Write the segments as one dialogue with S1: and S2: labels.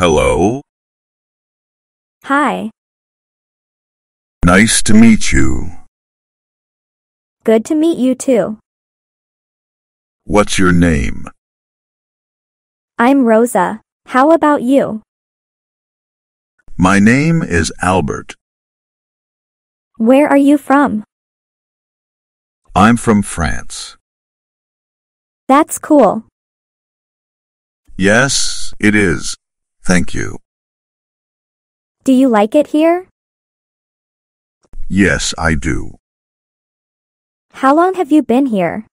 S1: Hello.
S2: Hi.
S1: Nice to meet you.
S2: Good to meet you too.
S1: What's your name?
S2: I'm Rosa. How about you?
S1: My name is Albert.
S2: Where are you from?
S1: I'm from France.
S2: That's cool.
S1: Yes, it is. Thank you.
S2: Do you like it here?
S1: Yes, I do.
S2: How long have you been here?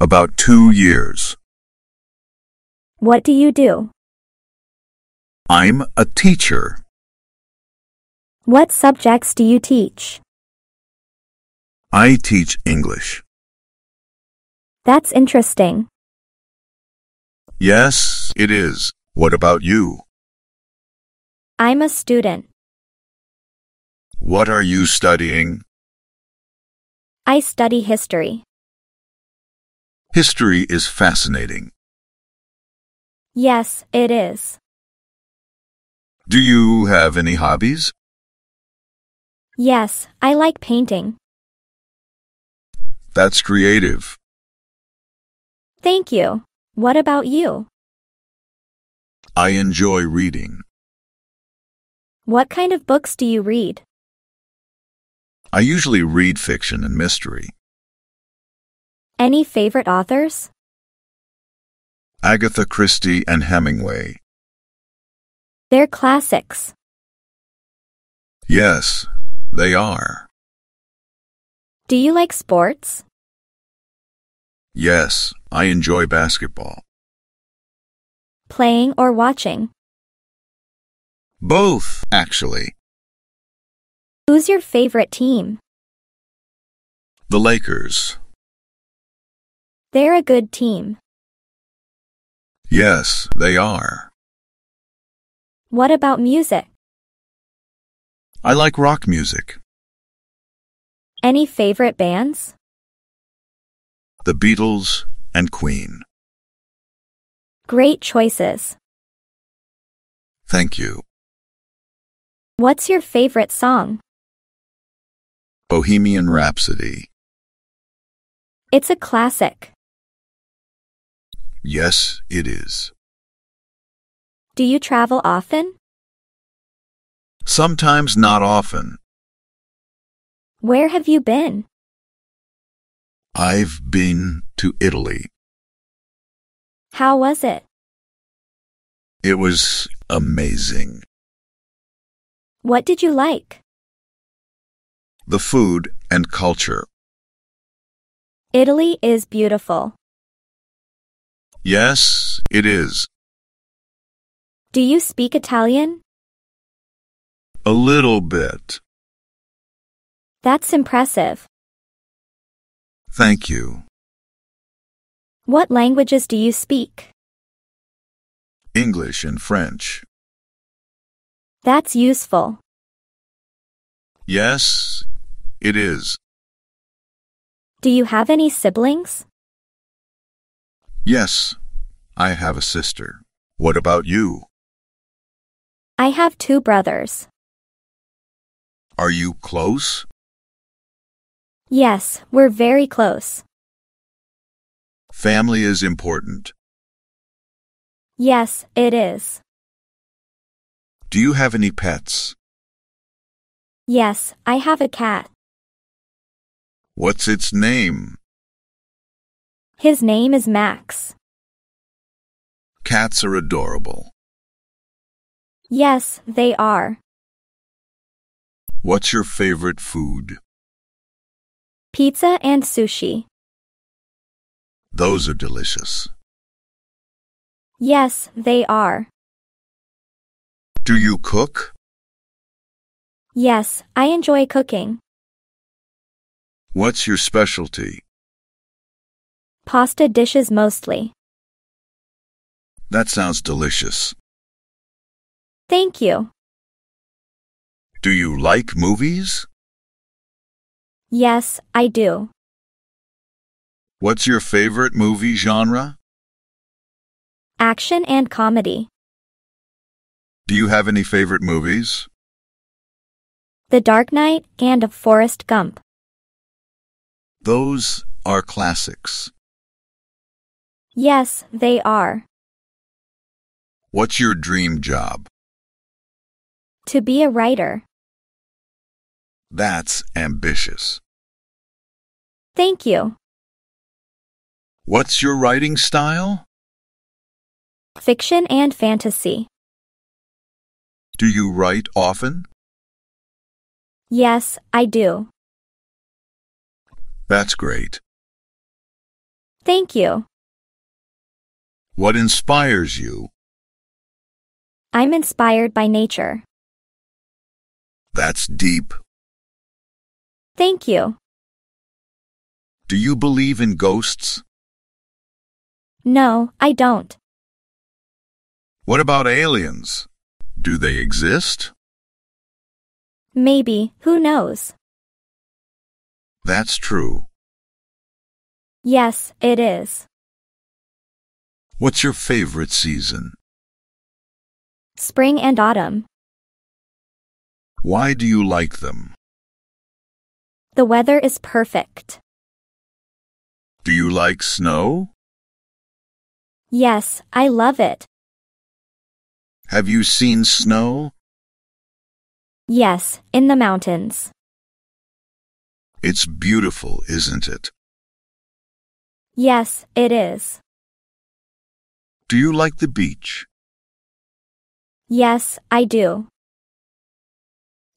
S1: About two years.
S2: What do you do?
S1: I'm a teacher.
S2: What subjects do you teach?
S1: I teach English.
S2: That's interesting.
S1: Yes, it is. What about you?
S2: I'm a student.
S1: What are you studying?
S2: I study history.
S1: History is fascinating.
S2: Yes, it is.
S1: Do you have any hobbies?
S2: Yes, I like painting.
S1: That's creative.
S2: Thank you. What about you?
S1: I enjoy reading.
S2: What kind of books do you read?
S1: I usually read fiction and mystery.
S2: Any favorite authors?
S1: Agatha Christie and Hemingway.
S2: They're classics.
S1: Yes, they are.
S2: Do you like sports?
S1: Yes, I enjoy basketball.
S2: Playing or watching?
S1: Both, actually.
S2: Who's your favorite team?
S1: The Lakers.
S2: They're a good team.
S1: Yes, they are.
S2: What about music?
S1: I like rock music.
S2: Any favorite bands?
S1: The Beatles and Queen.
S2: Great choices.
S1: Thank you.
S2: What's your favorite song?
S1: Bohemian Rhapsody.
S2: It's a classic.
S1: Yes, it is.
S2: Do you travel often?
S1: Sometimes not often.
S2: Where have you been?
S1: I've been to Italy.
S2: How was it?
S1: It was amazing.
S2: What did you like?
S1: The food and culture.
S2: Italy is beautiful.
S1: Yes, it is.
S2: Do you speak Italian?
S1: A little bit.
S2: That's impressive.
S1: Thank you.
S2: What languages do you speak?
S1: English and French.
S2: That's useful.
S1: Yes, it is.
S2: Do you have any siblings?
S1: Yes, I have a sister. What about you?
S2: I have two brothers.
S1: Are you close?
S2: Yes, we're very close.
S1: Family is important.
S2: Yes, it is.
S1: Do you have any pets?
S2: Yes, I have a cat.
S1: What's its name?
S2: His name is Max.
S1: Cats are adorable.
S2: Yes, they are.
S1: What's your favorite food?
S2: Pizza and sushi.
S1: Those are delicious.
S2: Yes, they are.
S1: Do you cook?
S2: Yes, I enjoy cooking.
S1: What's your specialty?
S2: Pasta dishes mostly.
S1: That sounds delicious.
S2: Thank you.
S1: Do you like movies?
S2: Yes, I do.
S1: What's your favorite movie genre?
S2: Action and comedy.
S1: Do you have any favorite movies?
S2: The Dark Knight and Forrest Gump.
S1: Those are classics.
S2: Yes, they are.
S1: What's your dream job?
S2: To be a writer.
S1: That's ambitious.
S2: Thank you.
S1: What's your writing style?
S2: Fiction and fantasy.
S1: Do you write often?
S2: Yes, I do.
S1: That's great.
S2: Thank you.
S1: What inspires you?
S2: I'm inspired by nature.
S1: That's deep.
S2: Thank you.
S1: Do you believe in ghosts?
S2: No, I don't.
S1: What about aliens? Do they exist?
S2: Maybe, who knows?
S1: That's true.
S2: Yes, it is.
S1: What's your favorite season?
S2: Spring and autumn.
S1: Why do you like them?
S2: The weather is perfect.
S1: Do you like snow?
S2: Yes, I love it.
S1: Have you seen snow?
S2: Yes, in the mountains.
S1: It's beautiful, isn't it?
S2: Yes, it is.
S1: Do you like the beach?
S2: Yes, I do.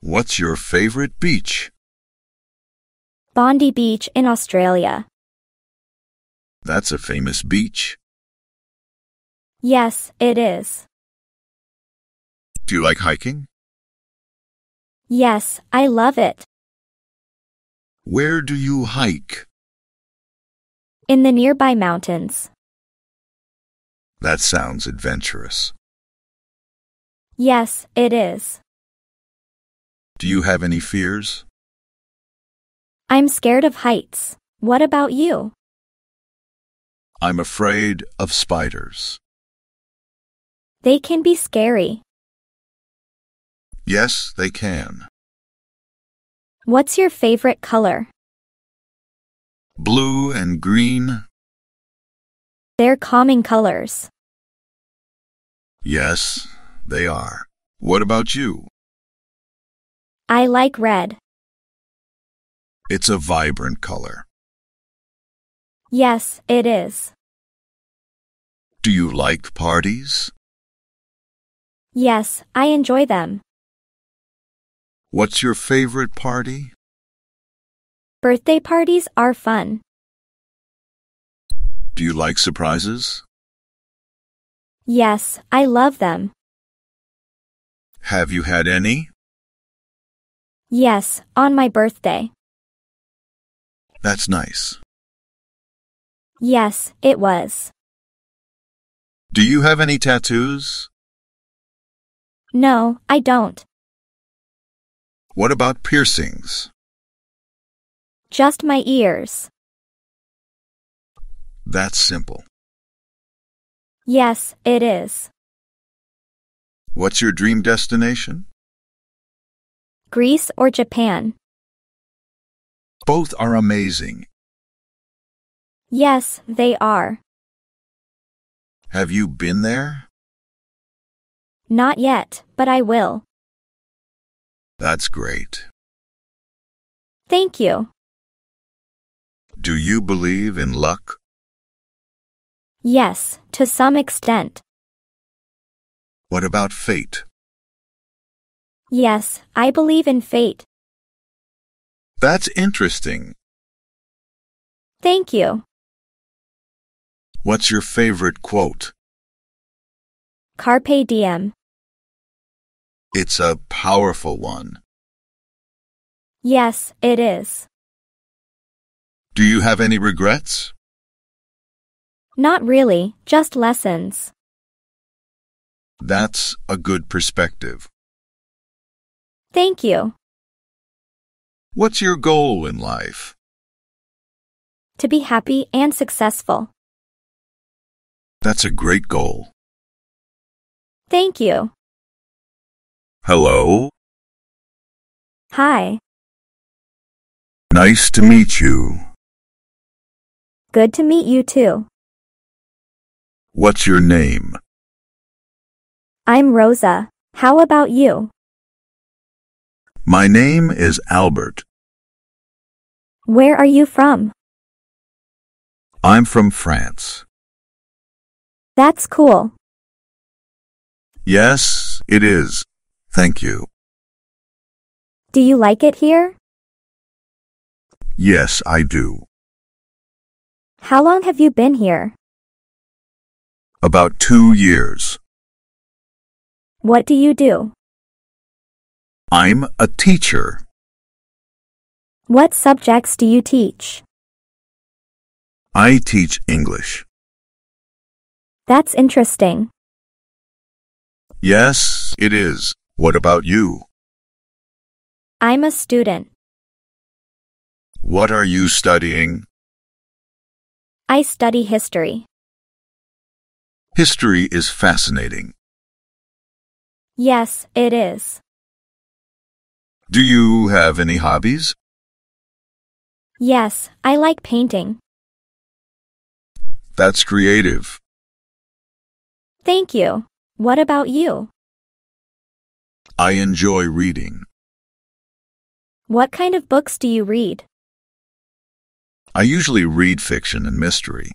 S1: What's your favorite beach?
S2: Bondi Beach in Australia.
S1: That's a famous beach.
S2: Yes, it is.
S1: Do you like hiking?
S2: Yes, I love it.
S1: Where do you hike?
S2: In the nearby mountains.
S1: That sounds adventurous.
S2: Yes, it is.
S1: Do you have any fears?
S2: I'm scared of heights. What about you?
S1: I'm afraid of spiders.
S2: They can be scary.
S1: Yes, they can.
S2: What's your favorite color?
S1: Blue and green?
S2: They're calming colors.
S1: Yes, they are. What about you?
S2: I like red.
S1: It's a vibrant color.
S2: Yes, it is.
S1: Do you like parties?
S2: Yes, I enjoy them.
S1: What's your favorite party?
S2: Birthday parties are fun.
S1: Do you like surprises?
S2: Yes, I love them.
S1: Have you had any?
S2: Yes, on my birthday.
S1: That's nice.
S2: Yes, it was.
S1: Do you have any tattoos?
S2: No, I don't.
S1: What about piercings?
S2: Just my ears.
S1: That's simple.
S2: Yes, it is.
S1: What's your dream destination?
S2: Greece or Japan?
S1: Both are amazing.
S2: Yes, they are.
S1: Have you been there?
S2: Not yet, but I will.
S1: That's great.
S2: Thank you.
S1: Do you believe in luck?
S2: Yes, to some extent.
S1: What about fate?
S2: Yes, I believe in fate.
S1: That's interesting.
S2: Thank you.
S1: What's your favorite quote?
S2: Carpe diem.
S1: It's a powerful one.
S2: Yes, it is.
S1: Do you have any regrets?
S2: Not really, just lessons.
S1: That's a good perspective.
S2: Thank you.
S1: What's your goal in life?
S2: To be happy and successful.
S1: That's a great goal.
S2: Thank you.
S1: Hello.
S2: Hi.
S1: Nice to meet you.
S2: Good to meet you too.
S1: What's your name?
S2: I'm Rosa. How about you?
S1: My name is Albert.
S2: Where are you from?
S1: I'm from France.
S2: That's cool.
S1: Yes, it is. Thank you.
S2: Do you like it here?
S1: Yes, I do.
S2: How long have you been here?
S1: About two years.
S2: What do you do?
S1: I'm a teacher.
S2: What subjects do you teach?
S1: I teach English.
S2: That's interesting.
S1: Yes, it is. What about you?
S2: I'm a student.
S1: What are you studying?
S2: I study history.
S1: History is fascinating.
S2: Yes, it is.
S1: Do you have any hobbies?
S2: Yes, I like painting.
S1: That's creative.
S2: Thank you. What about you?
S1: I enjoy reading.
S2: What kind of books do you read?
S1: I usually read fiction and mystery.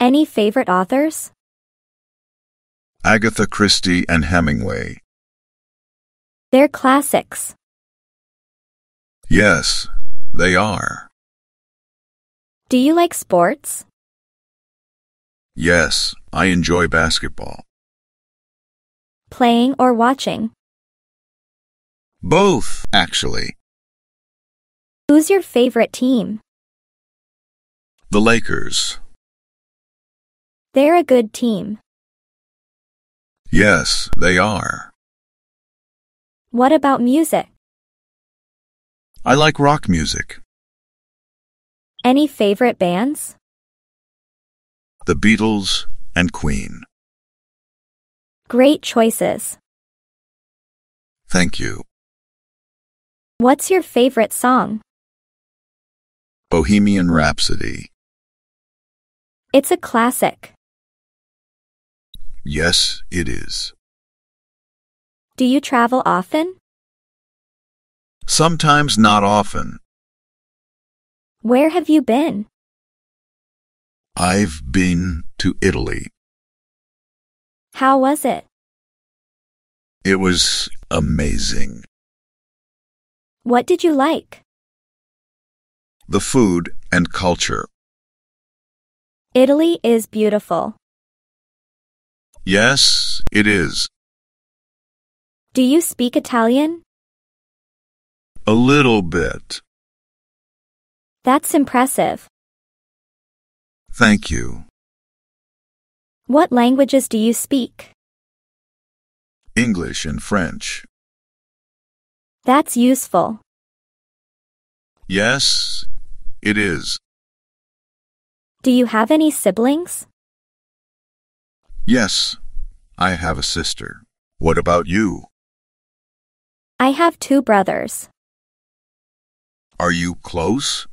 S2: Any favorite authors?
S1: Agatha Christie and Hemingway.
S2: They're classics.
S1: Yes, they are.
S2: Do you like sports?
S1: Yes, I enjoy basketball.
S2: Playing or watching?
S1: Both, actually.
S2: Who's your favorite team?
S1: The Lakers.
S2: They're a good team.
S1: Yes, they are.
S2: What about music?
S1: I like rock music.
S2: Any favorite bands?
S1: The Beatles and Queen.
S2: Great choices.
S1: Thank you.
S2: What's your favorite song?
S1: Bohemian Rhapsody.
S2: It's a classic.
S1: Yes, it is.
S2: Do you travel often?
S1: Sometimes not often.
S2: Where have you been?
S1: I've been to Italy.
S2: How was it?
S1: It was amazing.
S2: What did you like?
S1: The food and culture.
S2: Italy is beautiful.
S1: Yes, it is.
S2: Do you speak Italian?
S1: A little bit.
S2: That's impressive.
S1: Thank you.
S2: What languages do you speak?
S1: English and French.
S2: That's useful.
S1: Yes, it is.
S2: Do you have any siblings?
S1: Yes, I have a sister. What about you?
S2: I have two brothers.
S1: Are you close?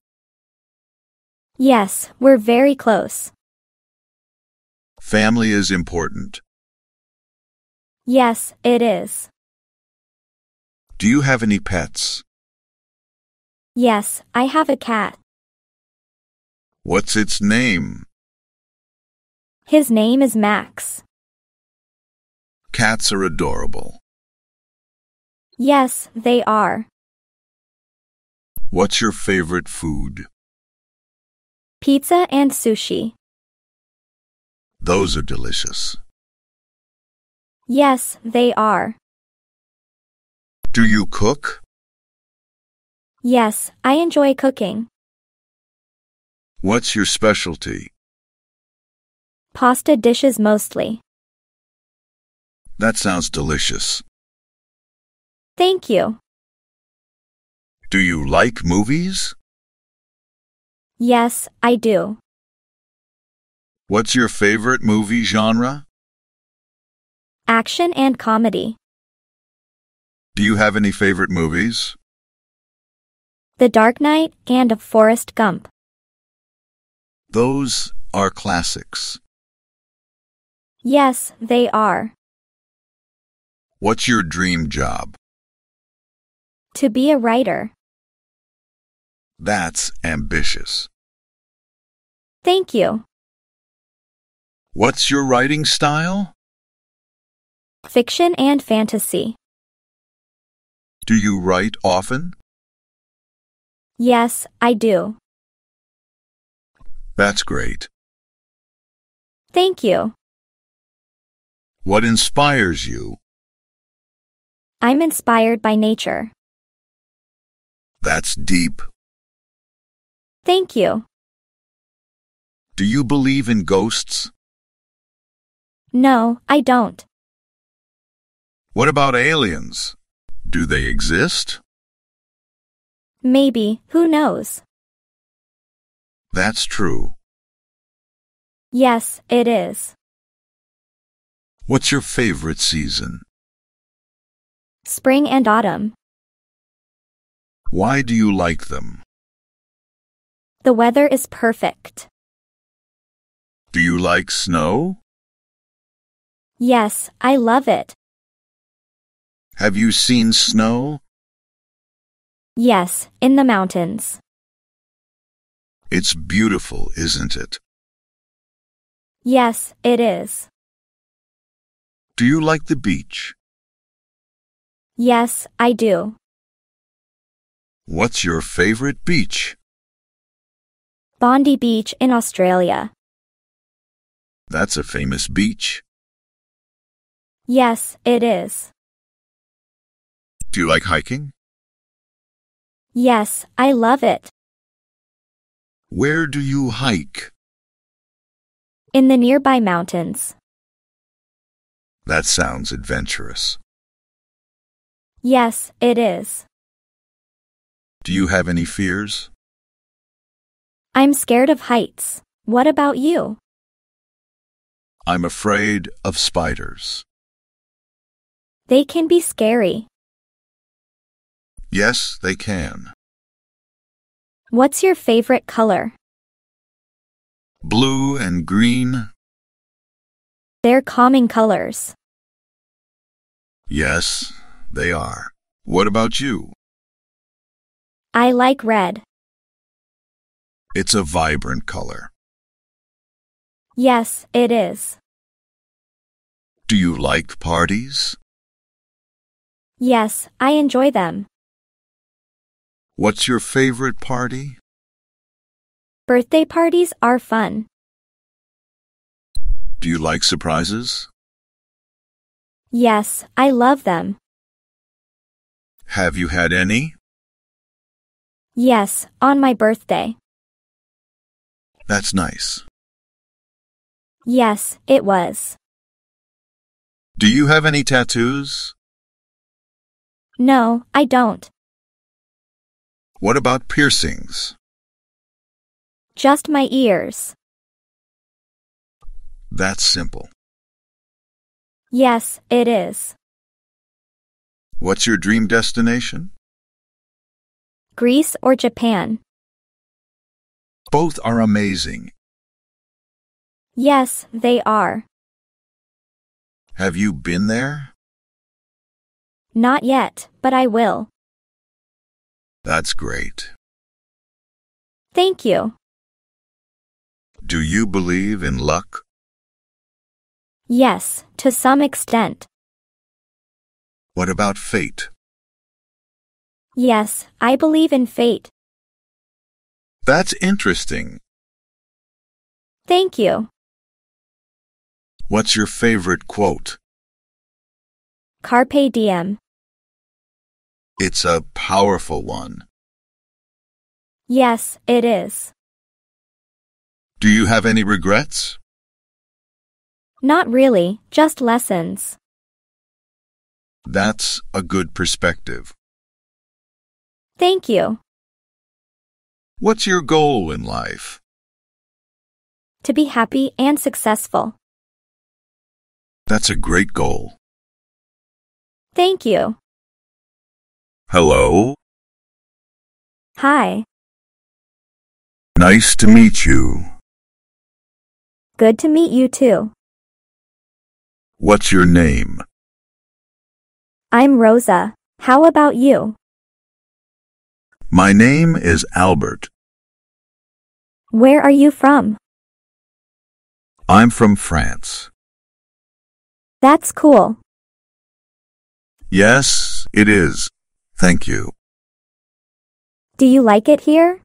S2: Yes, we're very close.
S1: Family is important.
S2: Yes, it is.
S1: Do you have any pets?
S2: Yes, I have a cat.
S1: What's its name?
S2: His name is Max.
S1: Cats are adorable.
S2: Yes, they are.
S1: What's your favorite food?
S2: Pizza and sushi.
S1: Those are delicious.
S2: Yes, they are.
S1: Do you cook?
S2: Yes, I enjoy cooking.
S1: What's your specialty?
S2: Pasta dishes mostly.
S1: That sounds delicious.
S2: Thank you.
S1: Do you like movies?
S2: Yes, I do.
S1: What's your favorite movie genre?
S2: Action and comedy.
S1: Do you have any favorite movies?
S2: The Dark Knight and Forrest Gump.
S1: Those are classics.
S2: Yes, they are.
S1: What's your dream job?
S2: To be a writer.
S1: That's ambitious.
S2: Thank you.
S1: What's your writing style?
S2: Fiction and fantasy.
S1: Do you write often?
S2: Yes, I do.
S1: That's great.
S2: Thank you.
S1: What inspires you?
S2: I'm inspired by nature.
S1: That's deep.
S2: Thank you.
S1: Do you believe in ghosts?
S2: No, I don't.
S1: What about aliens? Do they exist?
S2: Maybe, who knows?
S1: That's true.
S2: Yes, it is.
S1: What's your favorite season?
S2: Spring and autumn.
S1: Why do you like them?
S2: The weather is perfect.
S1: Do you like snow?
S2: Yes, I love it.
S1: Have you seen snow?
S2: Yes, in the mountains.
S1: It's beautiful, isn't it?
S2: Yes, it is.
S1: Do you like the beach?
S2: Yes, I do.
S1: What's your favorite beach?
S2: Bondi Beach in Australia.
S1: That's a famous beach.
S2: Yes, it is.
S1: Do you like hiking?
S2: Yes, I love it.
S1: Where do you hike?
S2: In the nearby mountains.
S1: That sounds adventurous.
S2: Yes, it is.
S1: Do you have any fears?
S2: I'm scared of heights. What about you?
S1: I'm afraid of spiders.
S2: They can be scary.
S1: Yes, they can.
S2: What's your favorite color?
S1: Blue and green?
S2: They're calming colors.
S1: Yes, they are. What about you?
S2: I like red.
S1: It's a vibrant color.
S2: Yes, it is.
S1: Do you like parties?
S2: Yes, I enjoy them.
S1: What's your favorite party?
S2: Birthday parties are fun.
S1: Do you like surprises?
S2: Yes, I love them.
S1: Have you had any?
S2: Yes, on my birthday.
S1: That's nice.
S2: Yes, it was.
S1: Do you have any tattoos?
S2: No, I don't.
S1: What about piercings?
S2: Just my ears.
S1: That's simple.
S2: Yes, it is.
S1: What's your dream destination?
S2: Greece or Japan?
S1: Both are amazing.
S2: Yes, they are.
S1: Have you been there?
S2: Not yet, but I will.
S1: That's great.
S2: Thank you.
S1: Do you believe in luck?
S2: Yes, to some extent.
S1: What about fate?
S2: Yes, I believe in fate.
S1: That's interesting.
S2: Thank you.
S1: What's your favorite quote?
S2: Carpe diem.
S1: It's a powerful one.
S2: Yes, it is.
S1: Do you have any regrets?
S2: Not really, just lessons.
S1: That's a good perspective.
S2: Thank you.
S1: What's your goal in life?
S2: To be happy and successful.
S1: That's a great goal.
S2: Thank you.
S1: Hello.
S2: Hi.
S1: Nice to meet you.
S2: Good to meet you too.
S1: What's your name?
S2: I'm Rosa. How about you?
S1: My name is Albert.
S2: Where are you from?
S1: I'm from France.
S2: That's cool.
S1: Yes, it is. Thank you.
S2: Do you like it here?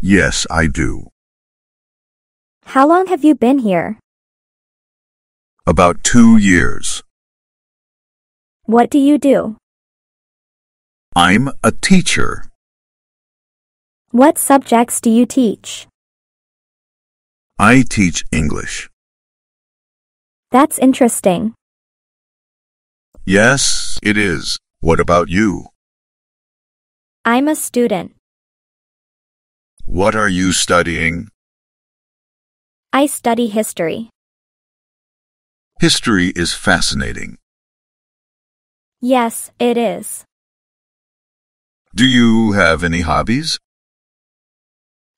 S1: Yes, I do.
S2: How long have you been here?
S1: About two years.
S2: What do you do?
S1: I'm a teacher.
S2: What subjects do you teach?
S1: I teach English.
S2: That's interesting.
S1: Yes, it is. What about you?
S2: I'm a student.
S1: What are you studying?
S2: I study history.
S1: History is fascinating.
S2: Yes, it is.
S1: Do you have any hobbies?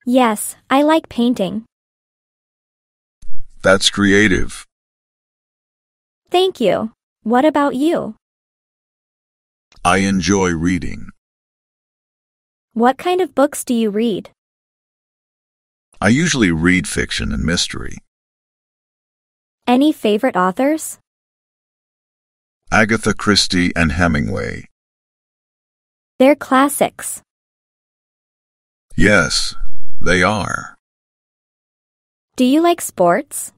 S2: Yes, I like painting.
S1: That's creative.
S2: Thank you. What about you?
S1: I enjoy reading.
S2: What kind of books do you read?
S1: I usually read fiction and mystery.
S2: Any favorite authors?
S1: Agatha Christie and Hemingway.
S2: They're classics.
S1: Yes, they are.
S2: Do you like sports?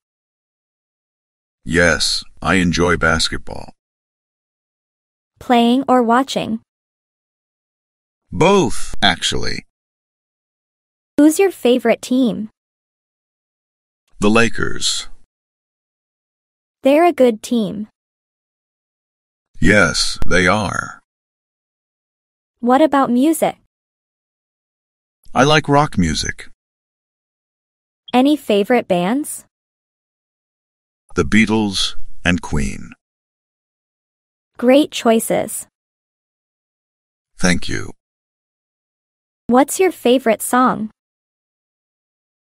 S1: Yes, I enjoy basketball.
S2: Playing or watching?
S1: Both, actually.
S2: Who's your favorite team?
S1: The Lakers.
S2: They're a good team.
S1: Yes, they are.
S2: What about music?
S1: I like rock music.
S2: Any favorite bands?
S1: The Beatles and Queen.
S2: Great choices.
S1: Thank you.
S2: What's your favorite song?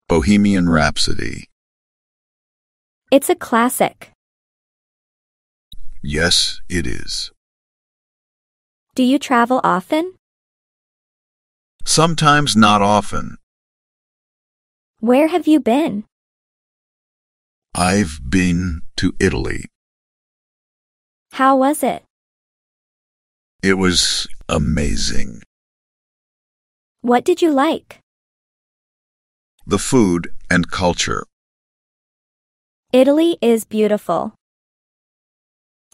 S1: Bohemian Rhapsody.
S2: It's a classic.
S1: Yes, it is.
S2: Do you travel often?
S1: Sometimes not often.
S2: Where have you been?
S1: I've been to Italy.
S2: How was it?
S1: It was amazing.
S2: What did you like?
S1: The food and culture.
S2: Italy is beautiful.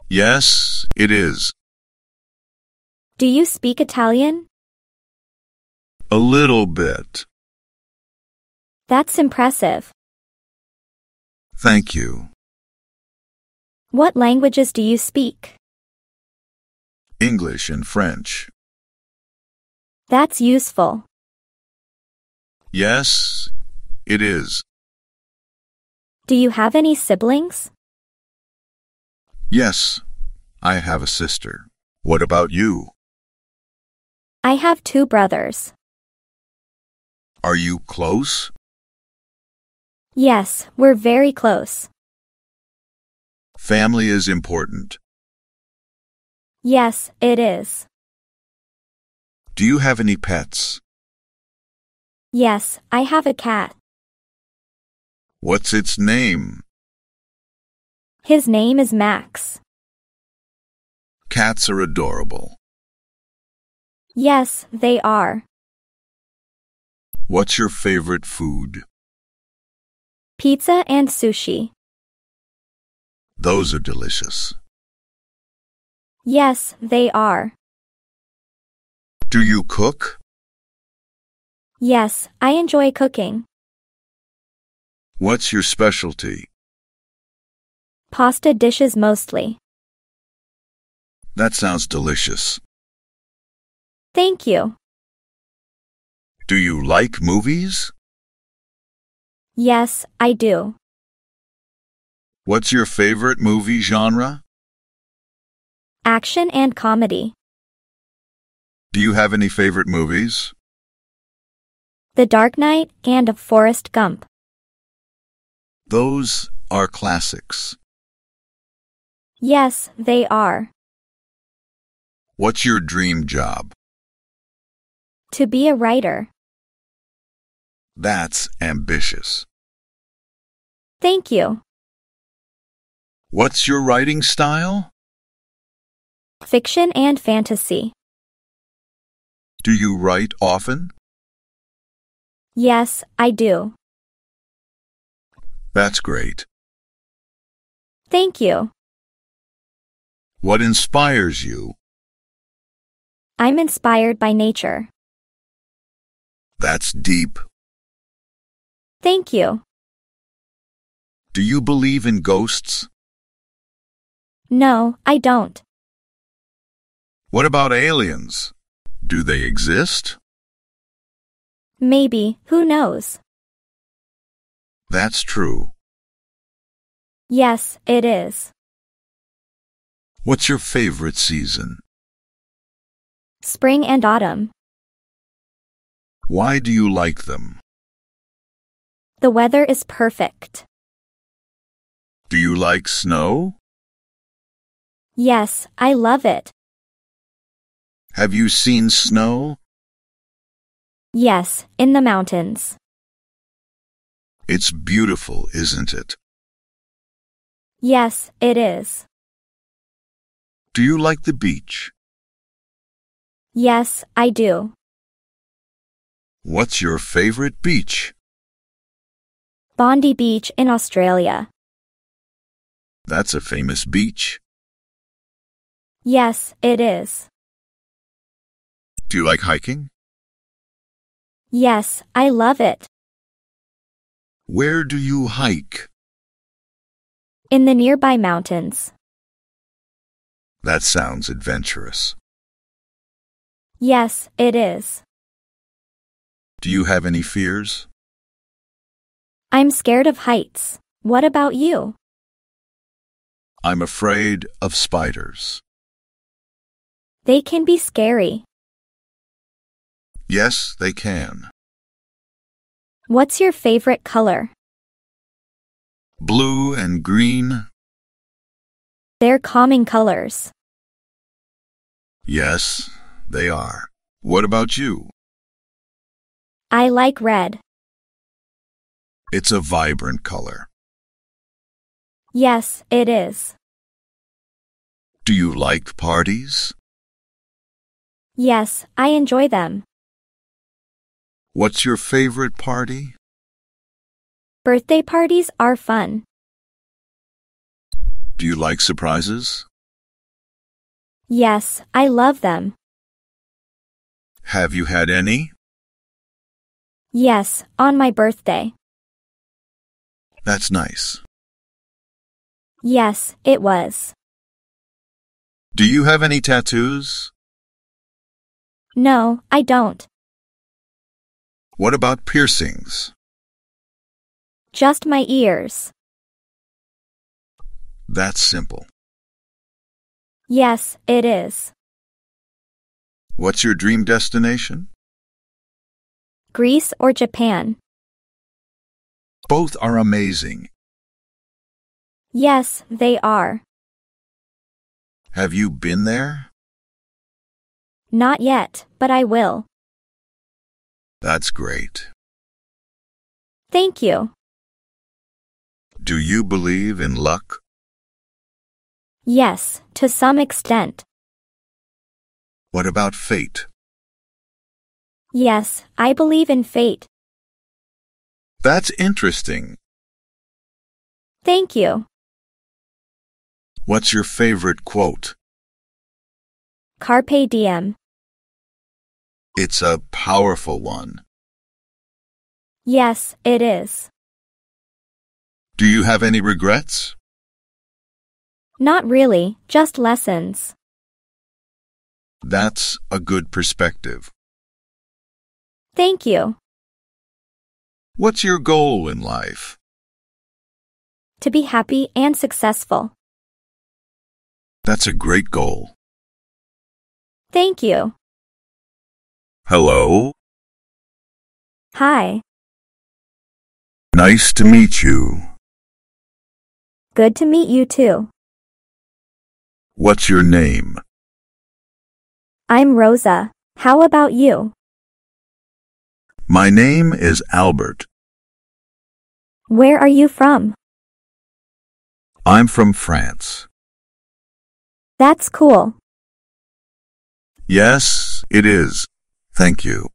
S1: Yes, it is.
S2: Do you speak Italian?
S1: A little bit.
S2: That's impressive.
S1: Thank you.
S2: What languages do you speak?
S1: English and French.
S2: That's useful.
S1: Yes, it is.
S2: Do you have any siblings?
S1: Yes, I have a sister. What about you?
S2: I have two brothers.
S1: Are you close?
S2: Yes, we're very close.
S1: Family is important.
S2: Yes, it is.
S1: Do you have any pets?
S2: Yes, I have a cat.
S1: What's its name?
S2: His name is Max.
S1: Cats are adorable.
S2: Yes, they are.
S1: What's your favorite food?
S2: Pizza and sushi.
S1: Those are delicious.
S2: Yes, they are.
S1: Do you cook?
S2: Yes, I enjoy cooking.
S1: What's your specialty?
S2: Pasta dishes mostly.
S1: That sounds delicious.
S2: Thank you.
S1: Do you like movies?
S2: Yes, I do.
S1: What's your favorite movie genre?
S2: Action and comedy.
S1: Do you have any favorite movies?
S2: The Dark Knight and Forrest Gump.
S1: Those are classics.
S2: Yes, they are.
S1: What's your dream job?
S2: To be a writer.
S1: That's ambitious.
S2: Thank you.
S1: What's your writing style?
S2: Fiction and fantasy.
S1: Do you write often?
S2: Yes, I do.
S1: That's great.
S2: Thank you.
S1: What inspires you?
S2: I'm inspired by nature.
S1: That's deep.
S2: Thank you.
S1: Do you believe in ghosts?
S2: No, I don't.
S1: What about aliens? Do they exist?
S2: Maybe, who knows?
S1: That's true.
S2: Yes, it is.
S1: What's your favorite season?
S2: Spring and autumn.
S1: Why do you like them?
S2: The weather is perfect.
S1: Do you like snow?
S2: Yes, I love it.
S1: Have you seen snow?
S2: Yes, in the mountains.
S1: It's beautiful, isn't it?
S2: Yes, it is.
S1: Do you like the beach?
S2: Yes, I do.
S1: What's your favorite beach?
S2: Bondi Beach in Australia.
S1: That's a famous beach.
S2: Yes, it is.
S1: Do you like hiking?
S2: Yes, I love it.
S1: Where do you hike?
S2: In the nearby mountains.
S1: That sounds adventurous.
S2: Yes, it is.
S1: Do you have any fears?
S2: I'm scared of heights. What about you?
S1: I'm afraid of spiders.
S2: They can be scary.
S1: Yes, they can.
S2: What's your favorite color?
S1: Blue and green?
S2: They're calming colors.
S1: Yes, they are. What about you?
S2: I like red.
S1: It's a vibrant color.
S2: Yes, it is.
S1: Do you like parties?
S2: Yes, I enjoy them.
S1: What's your favorite party?
S2: Birthday parties are fun.
S1: Do you like surprises?
S2: Yes, I love them.
S1: Have you had any?
S2: Yes, on my birthday.
S1: That's nice.
S2: Yes, it was.
S1: Do you have any tattoos?
S2: No, I don't.
S1: What about piercings?
S2: Just my ears.
S1: That's simple.
S2: Yes, it is.
S1: What's your dream destination?
S2: Greece or Japan?
S1: Both are amazing.
S2: Yes, they are.
S1: Have you been there?
S2: Not yet, but I will.
S1: That's great.
S2: Thank you.
S1: Do you believe in luck?
S2: Yes, to some extent.
S1: What about fate?
S2: Yes, I believe in fate.
S1: That's interesting.
S2: Thank you.
S1: What's your favorite quote?
S2: Carpe diem.
S1: It's a powerful one.
S2: Yes, it is.
S1: Do you have any regrets?
S2: Not really, just lessons.
S1: That's a good perspective.
S2: Thank you.
S1: What's your goal in life?
S2: To be happy and successful.
S1: That's a great goal.
S2: Thank you.
S1: Hello.
S2: Hi.
S1: Nice to meet you.
S2: Good to meet you too.
S1: What's your name?
S2: I'm Rosa. How about you?
S1: My name is Albert.
S2: Where are you from?
S1: I'm from France.
S2: That's cool.
S1: Yes, it is. Thank you.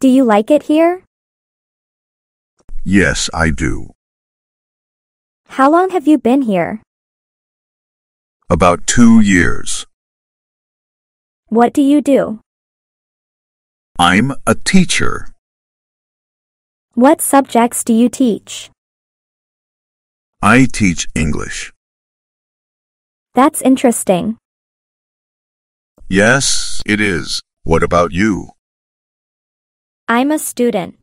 S2: Do you like it here?
S1: Yes, I do.
S2: How long have you been here?
S1: About two years.
S2: What do you do?
S1: I'm a teacher.
S2: What subjects do you teach?
S1: I teach English.
S2: That's interesting.
S1: Yes, it is. What about you?
S2: I'm a student.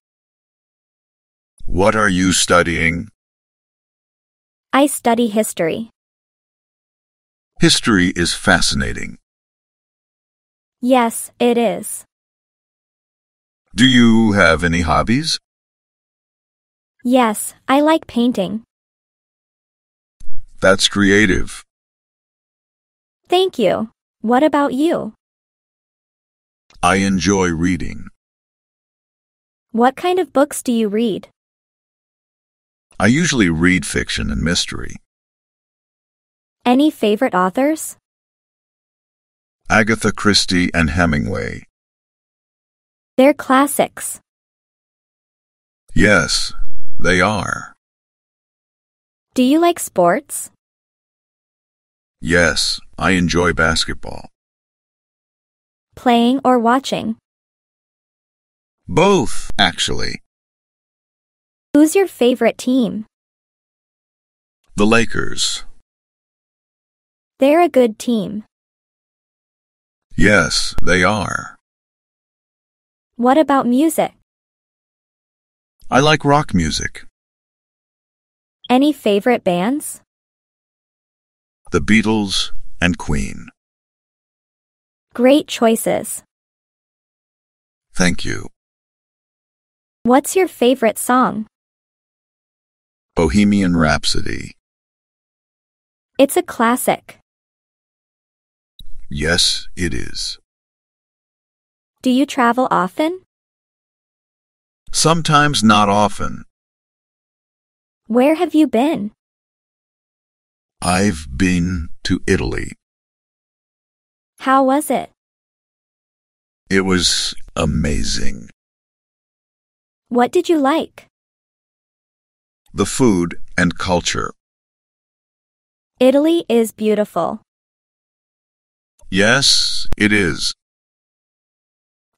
S1: What are you studying?
S2: I study history.
S1: History is fascinating.
S2: Yes, it is.
S1: Do you have any hobbies?
S2: Yes, I like painting.
S1: That's creative.
S2: Thank you. What about you?
S1: I enjoy reading.
S2: What kind of books do you read?
S1: I usually read fiction and mystery.
S2: Any favorite authors?
S1: Agatha Christie and Hemingway.
S2: They're classics.
S1: Yes, they are.
S2: Do you like sports?
S1: Yes, I enjoy basketball.
S2: Playing or watching?
S1: Both, actually.
S2: Who's your favorite team?
S1: The Lakers.
S2: They're a good team.
S1: Yes, they are.
S2: What about music?
S1: I like rock music.
S2: Any favorite bands?
S1: The Beatles and Queen.
S2: Great choices.
S1: Thank you.
S2: What's your favorite song?
S1: Bohemian Rhapsody.
S2: It's a classic.
S1: Yes, it is.
S2: Do you travel often?
S1: Sometimes not often.
S2: Where have you been?
S1: I've been to Italy.
S2: How was it?
S1: It was amazing.
S2: What did you like?
S1: The food and culture.
S2: Italy is beautiful.
S1: Yes, it is.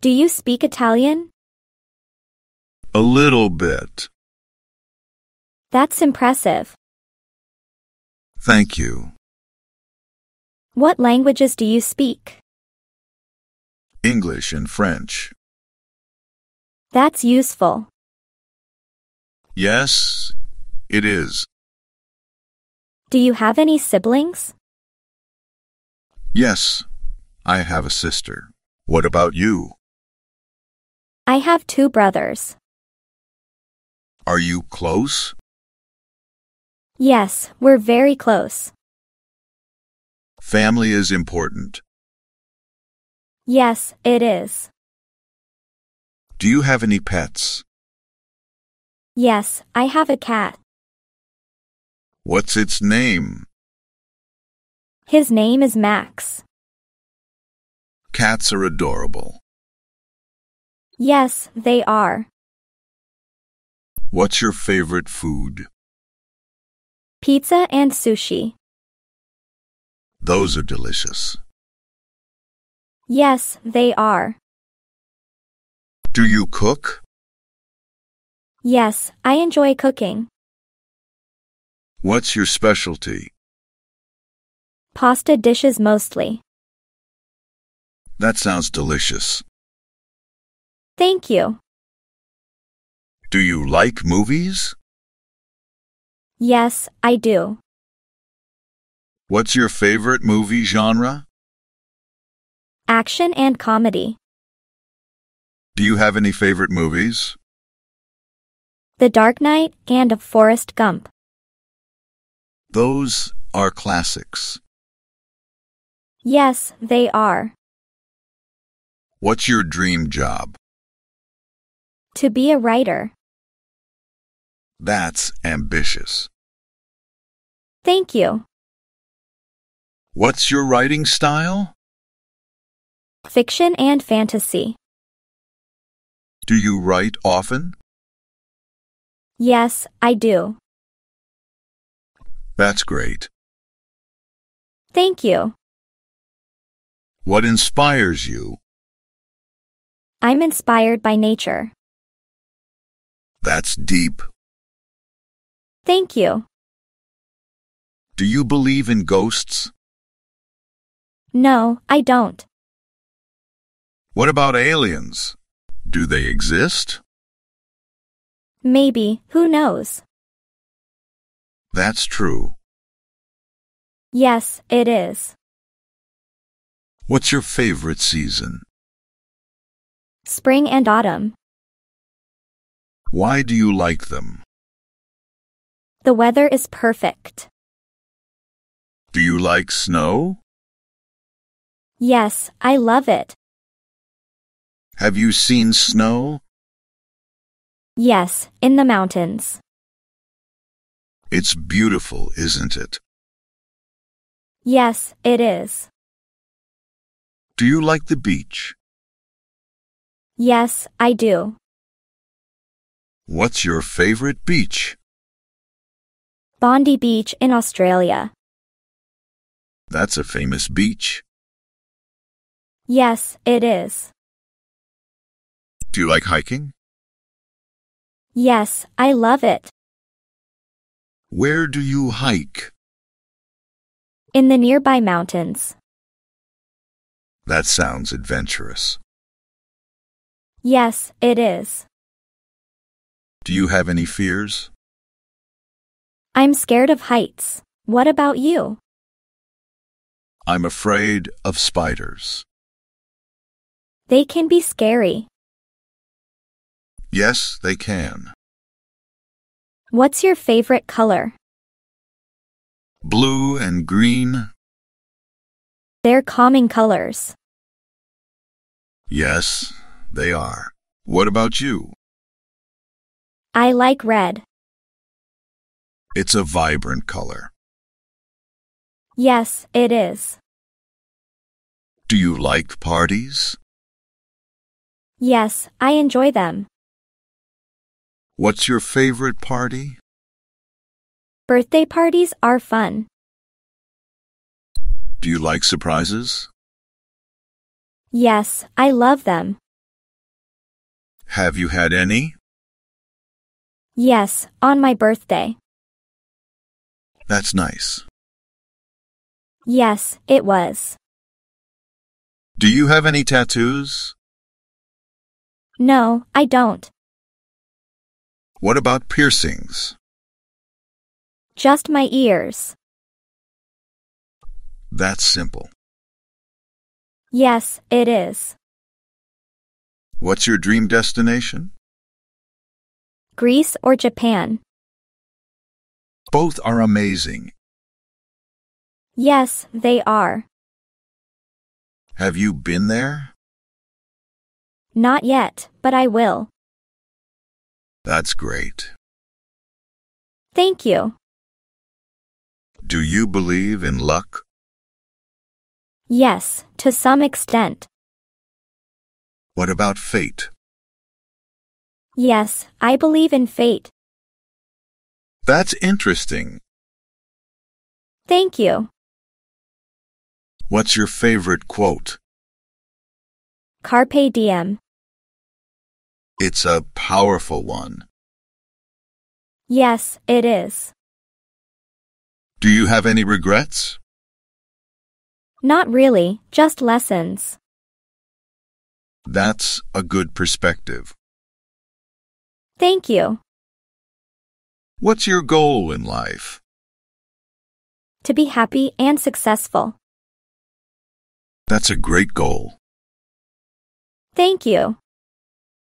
S2: Do you speak Italian?
S1: A little bit.
S2: That's impressive.
S1: Thank you.
S2: What languages do you speak?
S1: English and French.
S2: That's useful.
S1: Yes, it is.
S2: Do you have any siblings?
S1: Yes, I have a sister. What about you?
S2: I have two brothers.
S1: Are you close?
S2: Yes, we're very close.
S1: Family is important.
S2: Yes, it is.
S1: Do you have any pets?
S2: Yes, I have a cat.
S1: What's its name?
S2: His name is Max.
S1: Cats are adorable.
S2: Yes, they are.
S1: What's your favorite food?
S2: Pizza and sushi.
S1: Those are delicious.
S2: Yes, they are.
S1: Do you cook?
S2: Yes, I enjoy cooking.
S1: What's your specialty?
S2: Pasta dishes mostly.
S1: That sounds delicious.
S2: Thank you.
S1: Do you like movies?
S2: Yes, I do.
S1: What's your favorite movie genre?
S2: Action and comedy.
S1: Do you have any favorite movies?
S2: The Dark Knight and Forrest Gump.
S1: Those are classics.
S2: Yes, they are.
S1: What's your dream job?
S2: To be a writer.
S1: That's ambitious.
S2: Thank you.
S1: What's your writing style?
S2: Fiction and fantasy.
S1: Do you write often?
S2: Yes, I do.
S1: That's great.
S2: Thank you.
S1: What inspires you?
S2: I'm inspired by nature.
S1: That's deep.
S2: Thank you.
S1: Do you believe in ghosts?
S2: No, I don't.
S1: What about aliens? Do they exist?
S2: Maybe, who knows?
S1: That's true.
S2: Yes, it is.
S1: What's your favorite season?
S2: Spring and autumn.
S1: Why do you like them?
S2: The weather is perfect.
S1: Do you like snow?
S2: Yes, I love it.
S1: Have you seen snow?
S2: Yes, in the mountains.
S1: It's beautiful, isn't it?
S2: Yes, it is.
S1: Do you like the beach?
S2: Yes, I do.
S1: What's your favorite beach?
S2: Bondi Beach in Australia.
S1: That's a famous beach.
S2: Yes, it is.
S1: Do you like hiking?
S2: Yes, I love it.
S1: Where do you hike?
S2: In the nearby mountains.
S1: That sounds adventurous.
S2: Yes, it is.
S1: Do you have any fears?
S2: I'm scared of heights. What about you?
S1: I'm afraid of spiders.
S2: They can be scary.
S1: Yes, they can.
S2: What's your favorite color?
S1: Blue and green?
S2: They're calming colors.
S1: Yes, they are. What about you?
S2: I like red.
S1: It's a vibrant color.
S2: Yes, it is.
S1: Do you like parties?
S2: Yes, I enjoy them.
S1: What's your favorite party?
S2: Birthday parties are fun.
S1: Do you like surprises?
S2: Yes, I love them.
S1: Have you had any?
S2: Yes, on my birthday.
S1: That's nice.
S2: Yes, it was.
S1: Do you have any tattoos?
S2: No, I don't.
S1: What about piercings?
S2: Just my ears.
S1: That's simple.
S2: Yes, it is.
S1: What's your dream destination?
S2: Greece or Japan?
S1: Both are amazing.
S2: Yes, they are.
S1: Have you been there?
S2: Not yet, but I will.
S1: That's great.
S2: Thank you.
S1: Do you believe in luck?
S2: Yes, to some extent.
S1: What about fate?
S2: Yes, I believe in fate.
S1: That's interesting.
S2: Thank you.
S1: What's your favorite quote?
S2: Carpe diem.
S1: It's a powerful one.
S2: Yes, it is.
S1: Do you have any regrets?
S2: Not really, just lessons.
S1: That's a good perspective.
S2: Thank you.
S1: What's your goal in life?
S2: To be happy and successful.
S1: That's a great goal.
S2: Thank you.